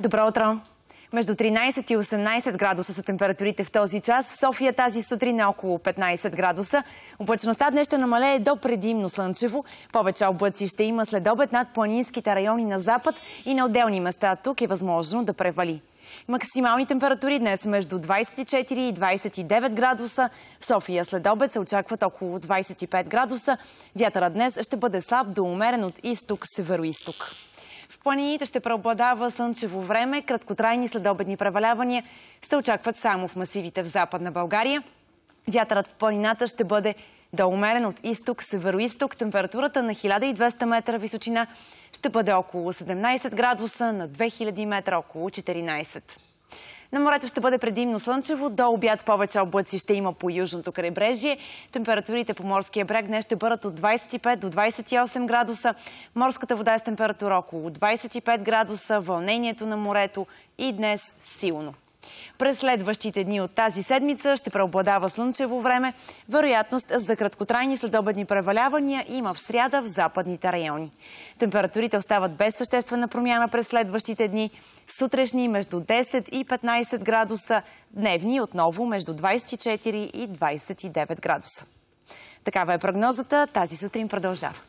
Добро утро! Между 13 и 18 градуса са температурите в този час. В София тази сутрин е около 15 градуса. Облачността днес ще намалее до предимно слънчево. Повече облаци ще има след обед над планинските райони на запад и на отделни места. Тук е възможно да превали. Максимални температури днес между 24 и 29 градуса. В София след обед се очакват около 25 градуса. Вятъра днес ще бъде слаб до умерен от изток-северо-исток. В планините ще преобладава слънчево време. Краткотрайни следобедни превалявания се очакват само в масивите в Западна България. Вятърът в планината ще бъде умерен от изток, северо-исток. Температурата на 1200 метра височина ще бъде около 17 градуса, на 2000 метра около 14. На морето ще бъде предимно слънчево. До обяд повече облаци ще има по южното крайбрежие. Температурите по морския брег днес ще бъдат от 25 до 28 градуса. Морската вода е с температура около 25 градуса. Вълнението на морето и днес силно. През следващите дни от тази седмица ще преобладава слънчево време. Вероятност за краткотрайни следобедни превалявания има в сряда в западните райони. Температурите остават без съществена промяна през следващите дни. Сутрешни между 10 и 15 градуса, дневни отново между 24 и 29 градуса. Такава е прогнозата. Тази сутрин продължава.